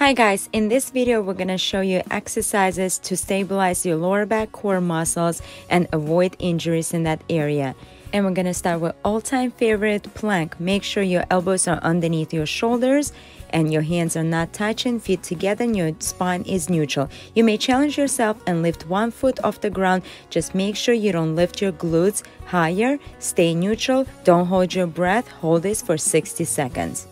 Hi guys, in this video we're to show you exercises to stabilize your lower back core muscles and avoid injuries in that area. And we're to start with all-time favorite plank. Make sure your elbows are underneath your shoulders and your hands are not touching, feet together and your spine is neutral. You may challenge yourself and lift one foot off the ground. Just make sure you don't lift your glutes higher. Stay neutral. Don't hold your breath. Hold this for 60 seconds.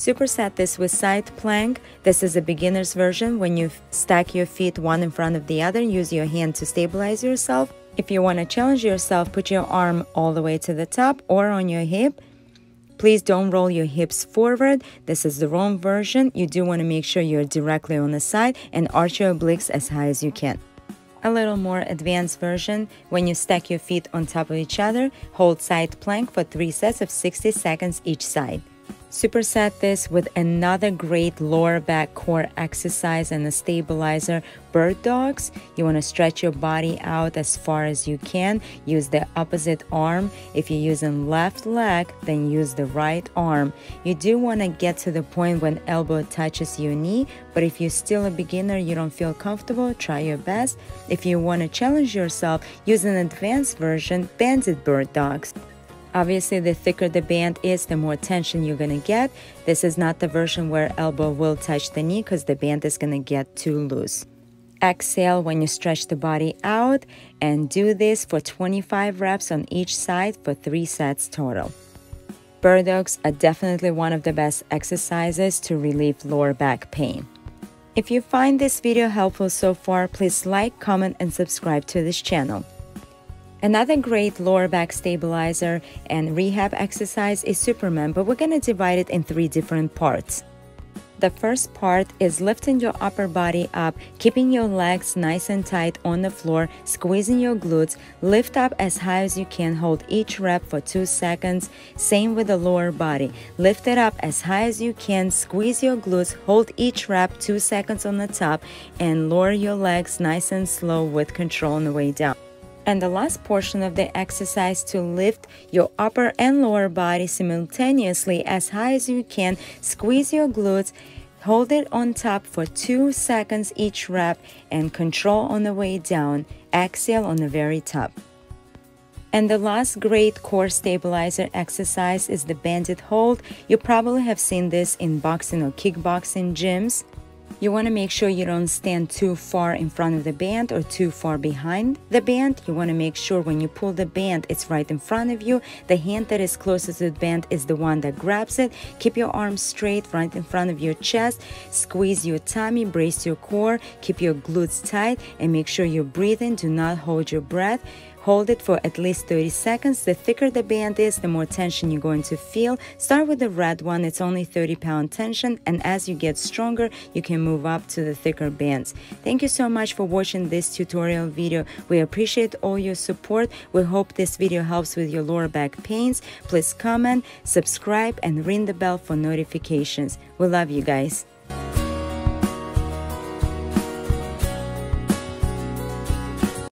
Superset this with side plank. This is a beginner's version when you stack your feet one in front of the other. Use your hand to stabilize yourself. If you want to challenge yourself, put your arm all the way to the top or on your hip. Please don't roll your hips forward. This is the wrong version. You do want to make sure you're directly on the side and arch your obliques as high as you can. A little more advanced version, when you stack your feet on top of each other, hold side plank for 3 sets of 60 seconds each side. Superset this with another great lower back core exercise and a stabilizer, bird dogs. You want to stretch your body out as far as you can. Use the opposite arm. If you're using left leg, then use the right arm. You do want to get to the point when elbow touches your knee, but if you're still a beginner, you don't feel comfortable, try your best. If you want to challenge yourself, use an advanced version, banded bird dogs. Obviously, the thicker the band is, the more tension you're to get. This is not the version where elbow will touch the knee because the band is to get too loose. Exhale when you stretch the body out and do this for 25 reps on each side for 3 sets total. Bird dogs are definitely one of the best exercises to relieve lower back pain. If you find this video helpful so far, please like, comment, and subscribe to this channel. Another great lower back stabilizer and rehab exercise is Superman, but we're going to divide it in three different parts. The first part is lifting your upper body up, keeping your legs nice and tight on the floor, squeezing your glutes, lift up as high as you can, hold each rep for 2 seconds. Same with the lower body. Lift it up as high as you can, squeeze your glutes, hold each rep 2 seconds on the top, and lower your legs nice and slow with control on the way down. And the last portion of the exercise to lift your upper and lower body simultaneously as high as you can. Squeeze your glutes, hold it on top for two seconds each rep, and control on the way down. Exhale on the very top. And the last great core stabilizer exercise is the banded hold. You probably have seen this in boxing or kickboxing gyms. You want to make sure you don't stand too far in front of the band or too far behind the band. You want to make sure when you pull the band, it's right in front of you. The hand that is closest to the band is the one that grabs it. Keep your arms straight right in front of your chest. Squeeze your tummy, brace your core, keep your glutes tight, and make sure you're breathing. Do not hold your breath. Hold it for at least 30 seconds. The thicker the band is, the more tension you're going to feel. Start with the red one, it's only 30 pound tension, and as you get stronger, you can move up to the thicker bands. Thank you so much for watching this tutorial video. We appreciate all your support. We hope this video helps with your lower back pains. Please comment, subscribe, and ring the bell for notifications. We love you guys.